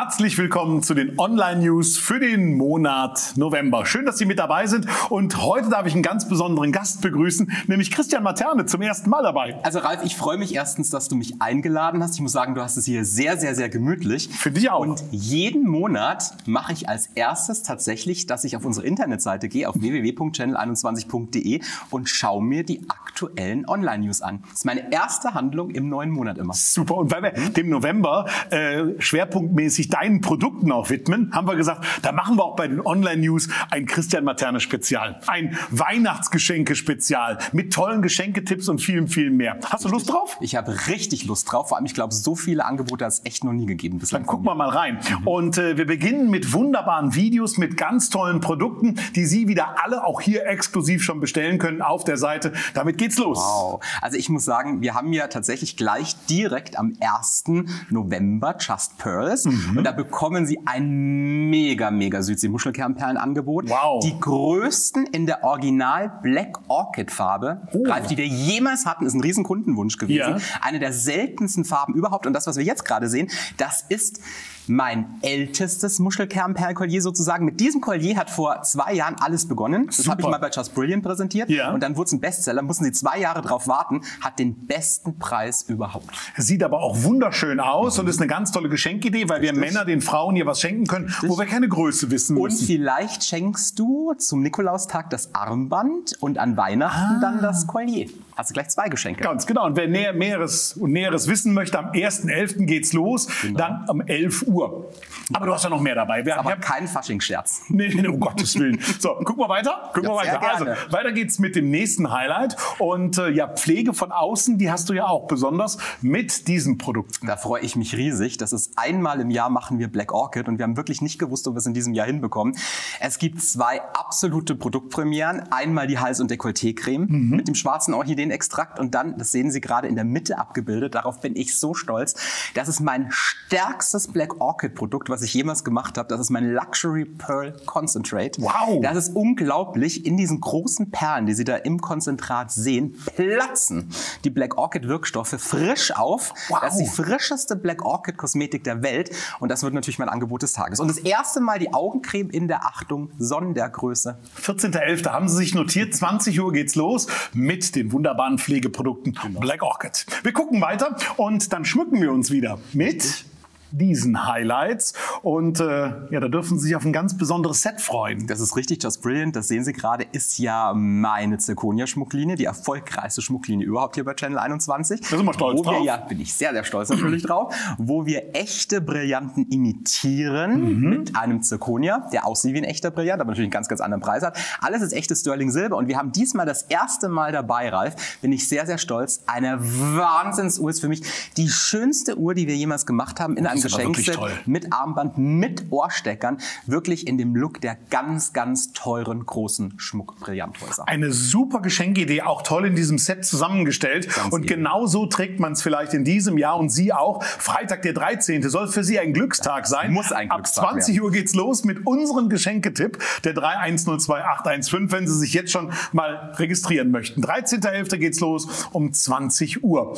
Herzlich willkommen zu den Online-News für den Monat November. Schön, dass Sie mit dabei sind. Und heute darf ich einen ganz besonderen Gast begrüßen, nämlich Christian Materne zum ersten Mal dabei. Also Ralf, ich freue mich erstens, dass du mich eingeladen hast. Ich muss sagen, du hast es hier sehr, sehr, sehr gemütlich. Finde ich auch. Und jeden Monat mache ich als erstes tatsächlich, dass ich auf unsere Internetseite gehe, auf www.channel21.de und schaue mir die aktuellen Online-News an. Das ist meine erste Handlung im neuen Monat immer. Super. Und weil wir dem November äh, schwerpunktmäßig deinen Produkten auch widmen, haben wir gesagt, da machen wir auch bei den Online-News ein Christian Materne Spezial. Ein Weihnachtsgeschenke-Spezial mit tollen Geschenketipps und vielem, vielem mehr. Hast du Lust drauf? Ich habe richtig Lust drauf. Vor allem, ich glaube, so viele Angebote hat es echt noch nie gegeben bislang. Dann gucken wir mal rein. Und äh, wir beginnen mit wunderbaren Videos, mit ganz tollen Produkten, die Sie wieder alle auch hier exklusiv schon bestellen können auf der Seite. Damit geht's los. Wow. Also ich muss sagen, wir haben ja tatsächlich gleich direkt am 1. November Just Pearls. Mhm. Und da bekommen Sie ein mega, mega Südsee-Muschelkernperlenangebot. Wow. Die größten in der Original Black Orchid Farbe, oh. Ralf, die wir jemals hatten, ist ein riesen Kundenwunsch gewesen. Ja. Eine der seltensten Farben überhaupt. Und das, was wir jetzt gerade sehen, das ist mein ältestes Muschelkernperlenkollier sozusagen. Mit diesem Collier hat vor zwei Jahren alles begonnen. Das habe ich mal bei Just Brilliant präsentiert. Ja. Und dann wurde es ein Bestseller, mussten sie zwei Jahre drauf warten, hat den besten Preis überhaupt. Sieht aber auch wunderschön aus mhm. und ist eine ganz tolle Geschenkidee, weil Richtig. wir Männer den Frauen hier was schenken können, Richtig. wo wir keine Größe wissen müssen. Und vielleicht schenkst du zum Nikolaustag das Armband und an Weihnachten ah. dann das Collier. Hast du gleich zwei Geschenke. Ganz genau. Und wer näher, Näheres und Näheres wissen möchte, am 1.11. geht's los, genau. dann um 11 Uhr. Aber du hast ja noch mehr dabei. Wir, aber kein Faschingsscherz. Nee, nee, um Gottes Willen. So, gucken wir weiter. Gucken ja, wir weiter. Also, weiter geht's mit dem nächsten Highlight. Und äh, ja, Pflege von außen, die hast du ja auch besonders mit diesem Produkt. Da freue ich mich riesig. Das ist einmal im Jahr machen wir Black Orchid und wir haben wirklich nicht gewusst, ob wir es in diesem Jahr hinbekommen. Es gibt zwei absolute Produktpremieren. Einmal die Hals- und Dekolleté-Creme mhm. mit dem schwarzen Orchideen Extrakt und dann, das sehen Sie gerade in der Mitte abgebildet, darauf bin ich so stolz. Das ist mein stärkstes Black Orchid Produkt, was ich jemals gemacht habe. Das ist mein Luxury Pearl Concentrate. Wow! Das ist unglaublich. In diesen großen Perlen, die Sie da im Konzentrat sehen, platzen die Black Orchid Wirkstoffe frisch auf. Wow. Das ist die frischeste Black Orchid Kosmetik der Welt und das wird natürlich mein Angebot des Tages. Und das erste Mal die Augencreme in der Achtung Sondergröße. 14.11. haben Sie sich notiert, 20 Uhr geht's los mit den wunderbaren wunderbaren Pflegeprodukten genau. Black Orchid. Wir gucken weiter und dann schmücken wir uns wieder mit diesen Highlights. Und äh, ja, da dürfen Sie sich auf ein ganz besonderes Set freuen. Das ist richtig, Just Brilliant, das sehen Sie gerade, ist ja meine Zirconia-Schmucklinie, die erfolgreichste Schmucklinie überhaupt hier bei Channel 21. Da sind wir stolz wo drauf. Wir, ja, bin ich sehr, sehr stolz natürlich drauf. Wo wir echte Brillanten imitieren mhm. mit einem Zirconia, der aussieht wie ein echter Brillant, aber natürlich einen ganz, ganz anderen Preis hat. Alles ist echtes Sterling Silber und wir haben diesmal das erste Mal dabei, Ralf, bin ich sehr, sehr stolz. Eine Wahnsinnsuhr ist für mich die schönste Uhr, die wir jemals gemacht haben in einem ein Geschenkset mit Armband, mit Ohrsteckern, wirklich in dem Look der ganz, ganz teuren großen Schmuckbrillanthäuser. Eine super Geschenkidee, auch toll in diesem Set zusammengestellt. Ganz und genau so trägt man es vielleicht in diesem Jahr und Sie auch. Freitag der 13. soll für Sie ein Glückstag sein. Muss ein Glückstag Ab 20 werden. Uhr geht's los mit unserem Geschenketipp, der 3102815, wenn Sie sich jetzt schon mal registrieren möchten. 13.11. geht's los um 20 Uhr.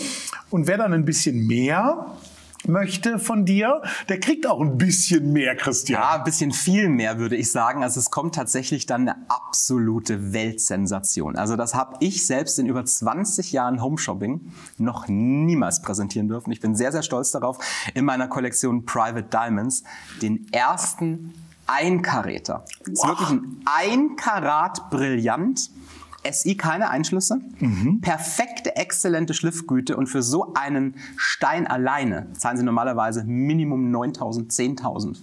Und wer dann ein bisschen mehr möchte von dir, der kriegt auch ein bisschen mehr, Christian. Ja, ein bisschen viel mehr, würde ich sagen. Also es kommt tatsächlich dann eine absolute Weltsensation. Also das habe ich selbst in über 20 Jahren Homeshopping noch niemals präsentieren dürfen. Ich bin sehr, sehr stolz darauf, in meiner Kollektion Private Diamonds den ersten Einkaräter. Wow. Das ist wirklich ein Einkarat Brillant SI keine Einschlüsse, mhm. perfekte, exzellente Schliffgüte und für so einen Stein alleine zahlen Sie normalerweise Minimum 9.000, 10.000.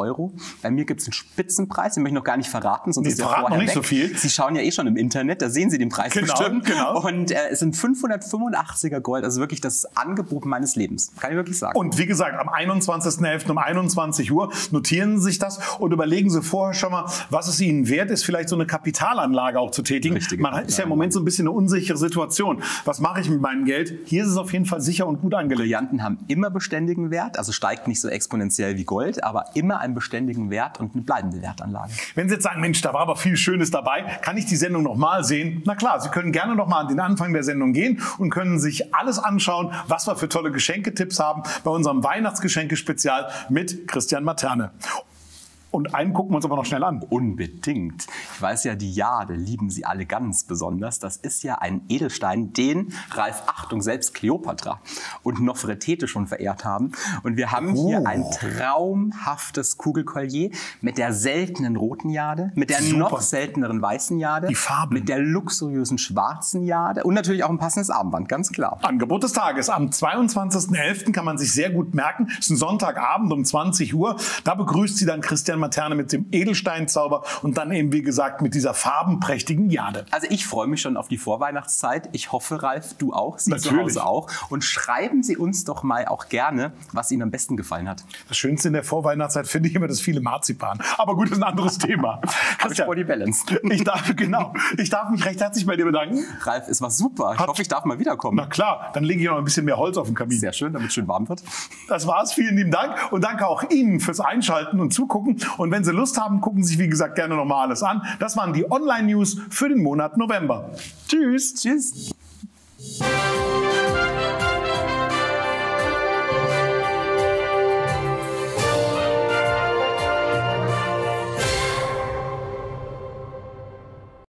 Euro. Bei mir gibt es einen Spitzenpreis, den möchte ich noch gar nicht verraten, sonst nee, ist ja vorher nicht weg. so viel. Sie schauen ja eh schon im Internet, da sehen Sie den Preis genau, bestimmt. Genau. Und äh, es sind 585er Gold, also wirklich das Angebot meines Lebens, kann ich wirklich sagen. Und wie gesagt, am 21.11. um 21 Uhr notieren Sie sich das und überlegen Sie vorher schon mal, was es Ihnen wert ist, vielleicht so eine Kapitalanlage auch zu tätigen. Richtige Man ist ja im Moment so ein bisschen eine unsichere Situation. Was mache ich mit meinem Geld? Hier ist es auf jeden Fall sicher und gut angelegt. Brillanten haben immer beständigen Wert, also steigt nicht so exponentiell wie Gold, aber immer einen beständigen Wert und eine bleibende Wertanlage. Wenn Sie jetzt sagen, Mensch, da war aber viel Schönes dabei, kann ich die Sendung nochmal sehen? Na klar, Sie können gerne nochmal an den Anfang der Sendung gehen und können sich alles anschauen, was wir für tolle Geschenketipps haben bei unserem Weihnachtsgeschenke-Spezial mit Christian Materne. Und einen gucken wir uns aber noch schnell an. Unbedingt. Ich weiß ja, die Jade lieben Sie alle ganz besonders. Das ist ja ein Edelstein, den Ralf Achtung selbst Kleopatra und Nofretete schon verehrt haben. Und wir haben Oh. hier ein traumhaftes Kugelkollier mit der seltenen roten Jade, mit der Super. noch selteneren weißen Jade, Die Farben. mit der luxuriösen schwarzen Jade und natürlich auch ein passendes Armband, ganz klar. Angebot des Tages. Am 22.11. kann man sich sehr gut merken. ist ein Sonntagabend um 20 Uhr. Da begrüßt sie dann Christian Materne mit dem Edelsteinzauber und dann eben, wie gesagt, mit dieser farbenprächtigen Jade. Also ich freue mich schon auf die Vorweihnachtszeit. Ich hoffe, Ralf, du auch, Sie zu Natürlich. Hause auch. Und schreiben Sie uns doch mal auch gerne, was Ihnen am besten gefallen hat. Das Schönste in der Vorweihnachtszeit finde ich immer das viele Marzipan. Aber gut, das ist ein anderes Thema. Vor die Balance. ich darf, genau, ich darf mich recht herzlich bei dir bedanken. Ralf, es war super. Ich Hat- hoffe, ich darf mal wiederkommen. Na klar, dann lege ich noch ein bisschen mehr Holz auf den Kamin. Sehr schön, damit es schön warm wird. Das war's. Vielen lieben Dank. Und danke auch Ihnen fürs Einschalten und Zugucken. Und wenn Sie Lust haben, gucken Sie sich, wie gesagt, gerne nochmal alles an. Das waren die Online-News für den Monat November. Tschüss. Tschüss.